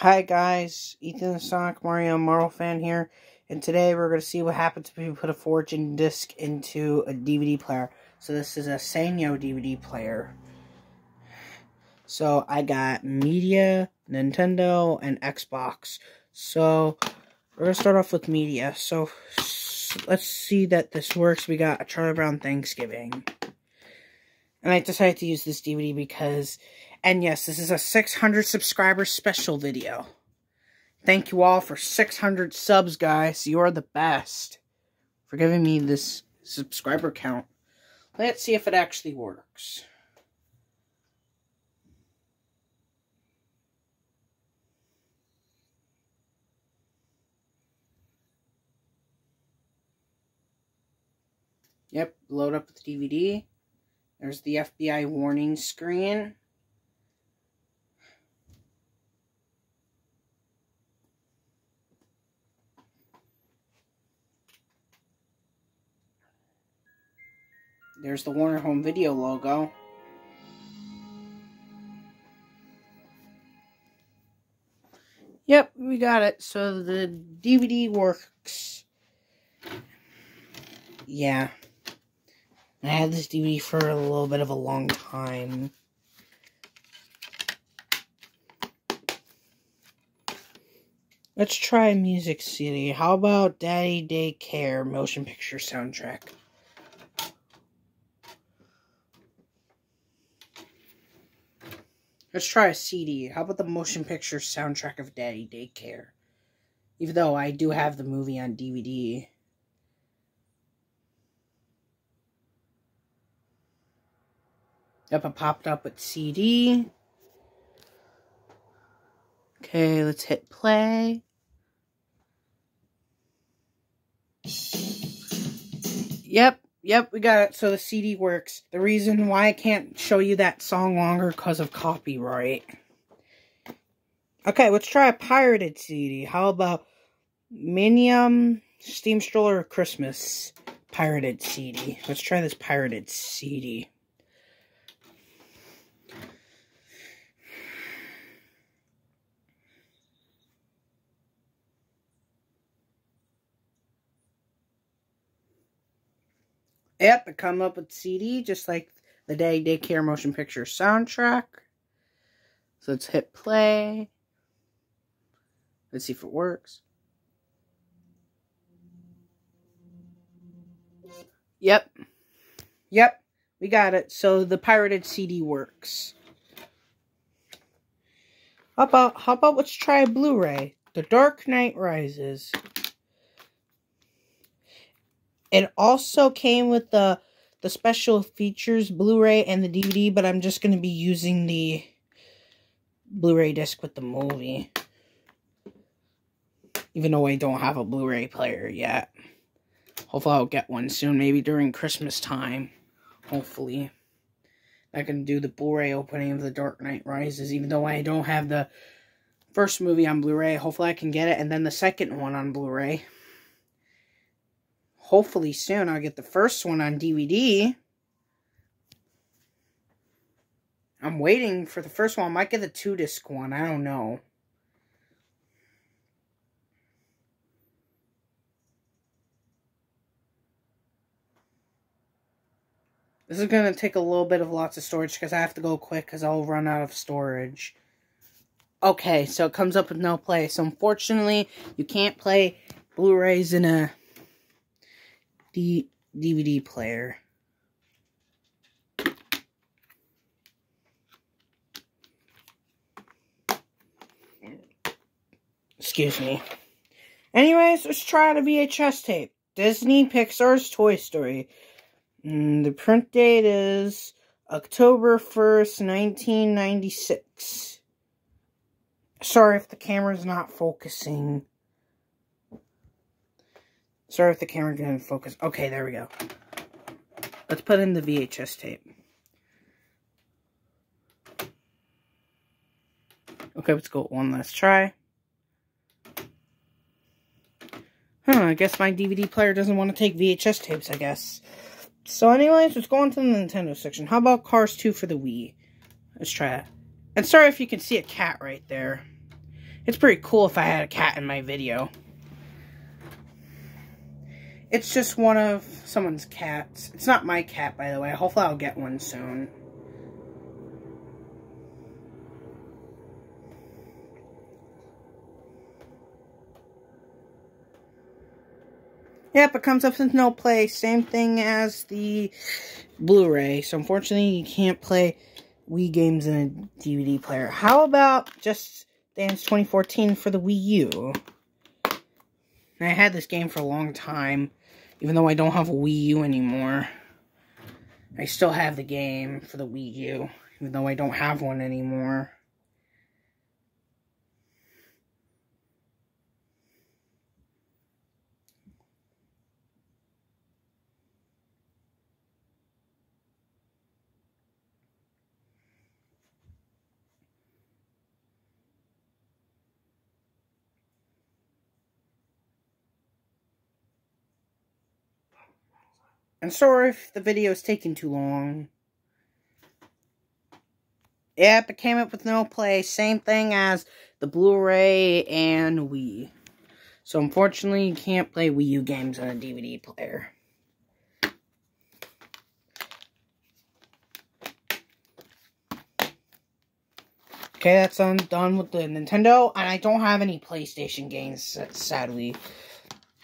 Hi guys, Ethan the Sonic Mario Marvel fan here, and today we're going to see what happens if we put a fortune disc into a DVD player. So this is a Sanyo DVD player. So I got Media, Nintendo, and Xbox. So we're going to start off with Media. So let's see that this works. We got a Charlie Brown Thanksgiving. And I decided to use this DVD because and yes, this is a 600 subscriber special video. Thank you all for 600 subs, guys. You are the best for giving me this subscriber count. Let's see if it actually works. Yep, load up the DVD. There's the FBI warning screen. There's the Warner Home Video logo. Yep, we got it. So the DVD works. Yeah. I had this DVD for a little bit of a long time. Let's try a music CD. How about Daddy Day Care motion picture soundtrack? Let's try a CD. How about the motion picture soundtrack of Daddy Day Care? Even though I do have the movie on DVD. Yep, it popped up with CD. Okay, let's hit play. Yep, Yep, we got it. So the CD works. The reason why I can't show you that song longer because of copyright. Okay, let's try a pirated CD. How about Minium Steam Stroller Christmas pirated CD? Let's try this pirated CD. Yep, it come up with CD, just like the Day Daycare Motion Picture soundtrack. So let's hit play. Let's see if it works. Yep. Yep, we got it. So the pirated CD works. How about, how about let's try a Blu-ray? The Dark Knight Rises. It also came with the the special features Blu-ray and the DVD, but I'm just going to be using the Blu-ray disc with the movie. Even though I don't have a Blu-ray player yet. Hopefully I'll get one soon, maybe during Christmas time. Hopefully. I can do the Blu-ray opening of The Dark Knight Rises, even though I don't have the first movie on Blu-ray. Hopefully I can get it, and then the second one on Blu-ray hopefully soon I'll get the first one on DVD. I'm waiting for the first one. I might get the two disc one. I don't know. This is going to take a little bit of lots of storage because I have to go quick because I'll run out of storage. Okay, so it comes up with no play. So unfortunately, you can't play Blu-rays in a DVD player. Excuse me. Anyways, let's try the VHS tape. Disney Pixar's Toy Story. And mm, the print date is October 1st, 1996. Sorry if the camera's not focusing. Sorry if the camera didn't focus. Okay, there we go. Let's put in the VHS tape. Okay, let's go one last try. Huh, I guess my DVD player doesn't want to take VHS tapes, I guess. So anyways, let's go on to the Nintendo section. How about Cars 2 for the Wii? Let's try that. And sorry if you can see a cat right there. It's pretty cool if I had a cat in my video. It's just one of someone's cats. It's not my cat, by the way. Hopefully I'll get one soon. Yep, it comes up with no play. Same thing as the Blu-ray. So unfortunately, you can't play Wii games in a DVD player. How about Just Dance 2014 for the Wii U? I had this game for a long time, even though I don't have a Wii U anymore. I still have the game for the Wii U, even though I don't have one anymore. I'm sorry if the video is taking too long. Yep, it came up with no play. Same thing as the Blu-ray and Wii. So unfortunately, you can't play Wii U games on a DVD player. Okay, that's I'm done with the Nintendo, and I don't have any PlayStation games, sadly.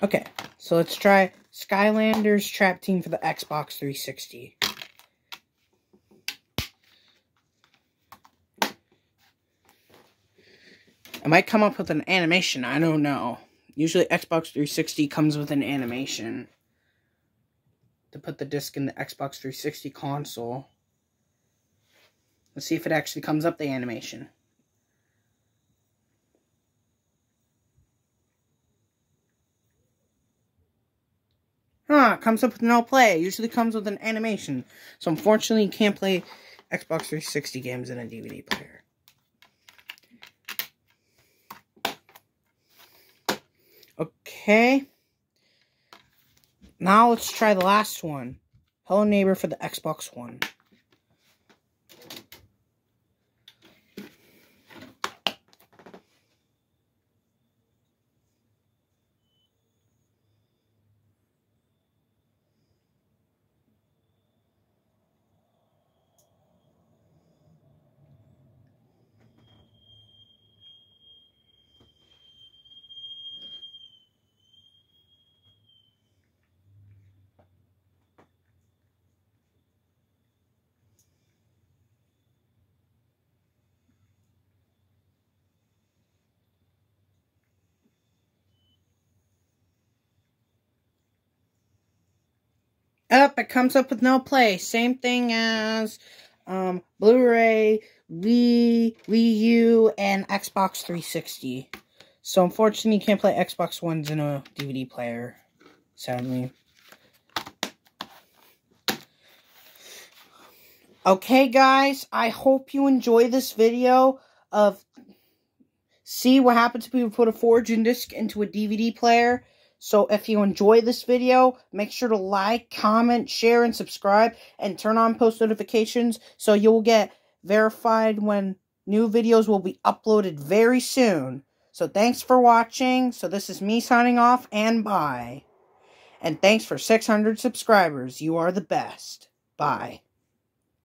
Okay, so let's try Skylanders Trap Team for the Xbox 360. I might come up with an animation, I don't know. Usually Xbox 360 comes with an animation to put the disc in the Xbox 360 console. Let's see if it actually comes up the animation. Huh, comes up with no play. Usually comes with an animation. So unfortunately, you can't play Xbox 360 games in a DVD player. Okay. Now let's try the last one. Hello Neighbor for the Xbox One. Up, it comes up with no play. Same thing as um, Blu-ray, Wii, Wii U, and Xbox 360. So unfortunately, you can't play Xbox Ones in a DVD player, sadly. Okay, guys, I hope you enjoy this video of see what happens if we put a 4Gen disc into a DVD player. So if you enjoy this video, make sure to like, comment, share, and subscribe, and turn on post notifications so you'll get verified when new videos will be uploaded very soon. So thanks for watching. So this is me signing off, and bye. And thanks for 600 subscribers. You are the best. Bye.